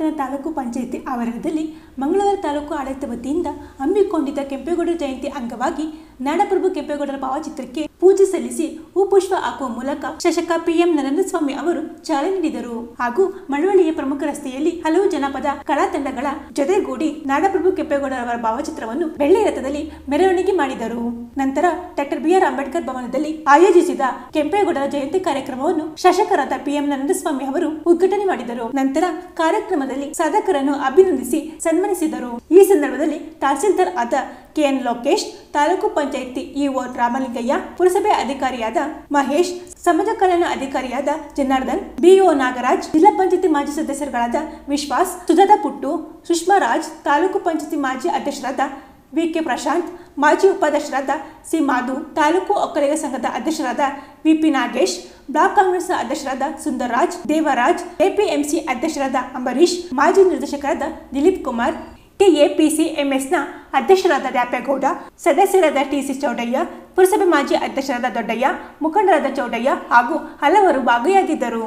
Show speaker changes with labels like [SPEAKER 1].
[SPEAKER 1] ಪಟ್ಟಣ ತಾಲೂಕು ಪಂಚಾಯಿತಿ ಆವರಣದಲ್ಲಿ ಮಂಗಳವಾರ ತಾಲೂಕು ಆಡಳಿತ ವತಿಯಿಂದ ಹಮ್ಮಿಕೊಂಡಿದ್ದ ಕೆಂಪೇಗೌಡರ ಜಯಂತಿ ಅಂಗವಾಗಿ ನಾಡಪ್ರಭು ಕೆಂಪೇಗೌಡರ ಭಾವಚಿತ್ರಕ್ಕೆ ಪೂಜೆ ಸಲ್ಲಿಸಿ ಹೂಪುಷ್ಪ ಹಾಕುವ ಮೂಲಕ ಶಾಸಕ ಪಿಎಂ ನರೇಂದ್ರಸ್ವಾಮಿ ಅವರು ಚಾಲನೆ ನೀಡಿದರು. ಹಾಗೂ ಮಳವಳ್ಳಿಯ ಪ್ರಮುಖ ರಸ್ತೆಯಲ್ಲಿ ಹಲವು ಜನಪದ ಕಲಾ ತಂಡಗಳ ಜೊತೆಗೂಡಿ ನಾಡಪ್ರಭು ಕೆಂಪೇಗೌಡರವರ ಭಾವಚಿತ್ರವನ್ನು ಬೆಳ್ಳಿ ರಥದಲ್ಲಿ ಮೆರವಣಿಗೆ ಮಾಡಿದರು. ನಂತರ ಡಾಕ್ಟರ್ ಬಿಆರ್ ಅಂಬೇಡ್ಕರ್ ಭವನದಲ್ಲಿ ಆಯೋಜಿಸಿದ ಕೆಂಪೇಗೌಡರ ಜಯಂತಿ ಕಾರ್ಯಕ್ರಮವನ್ನು ಶಾಸಕರಾದ ಪಿಎಂ ನರೇಂದ್ರಸ್ವಾಮಿ ಅವರು ಉದ್ಘಾಟನೆ ಮಾಡಿದರು. ನಂತರ ಕಾರ್ಯಕ್ರಮದಲ್ಲಿ ಸಾಧಕರನ್ನು ಅಭಿನಂದಿಸಿ ಸನ್ಮಾನಿಸಿದರು. ಈ ಸಂದರ್ಭದಲ್ಲಿ ತಹಸೀಲ್ದಾರ್ ಆದ K N Lokesh, taluk panchayat EO Ramalingaiah, ಪುರಸಭೆ ಅಧಿಕಾರಿಯಾದ ಮಹೇಶ್, ಸಮಾಜ ಕಲ್ಯಾಣ ಅಧಿಕಾರಿಯಾದ ಜನಾರ್ದನ್ ಬಿಒ ನಾಗರಾಜ್, ಜಿಲ್ಲಾ ಪಂಚಾಯತಿ ಮಾಜಿ ಸದಸ್ಯರುಗಳಾದ ವಿಶ್ವಾಸ್, ಸುಜಾತ ಪುಟ್ಟು, ಸುಷ್ಮಾ ರಾಜ್, ತಾಲೂಕು ಪಂಚಾಯತಿ ಮಾಜಿ ಅಧ್ಯಕ್ಷರಾದ ವಿಕೆ ಪ್ರಶಾಂತ್, ಮಾಜಿ ಉಪಾಧ್ಯಕ್ಷರಾದ ಸಿ. ಮಾಧು, ತಾಲೂಕು ಒಕ್ಕಲಿಗ ಸಂಘದ ಅಧ್ಯಕ್ಷರಾದ ವಿಪಿ ನಾಗೇಶ್, ಬ್ಲಾಕ್ ಕಾಂಗ್ರೆಸ್ ಅಧ್ಯಕ್ಷರಾದ ಸುಂದರ್ರಾಜ್, ದೇವರಾಜ್, ಎಪಿಎಂಸಿ ಅಧ್ಯಕ್ಷರಾದ ಅಂಬರೀಶ್ ಮಾಜಿ ನಿರ್ದೇಶಕರಾದ ದಿಲೀಪ್ ಕುಮಾರ್ ಟಿಎಪಿಸಿಎಂಎಸ್ನ ಅಧ್ಯಕ್ಷರಾದ ದ್ಯಾಪೇಗೌಡ ಸದಸ್ಯರಾದ ಟಿಸಿ ಚೌಡಯ್ಯ, ಪುರಸಭೆ ಮಾಜಿ ಅಧ್ಯಕ್ಷರಾದ ದೊಡ್ಡಯ್ಯ, ಮುಖಂಡರಾದ ಚೌಡಯ್ಯ ಹಾಗೂ ಹಲವರು ಭಾಗಿಯಾಗಿದ್ದರು.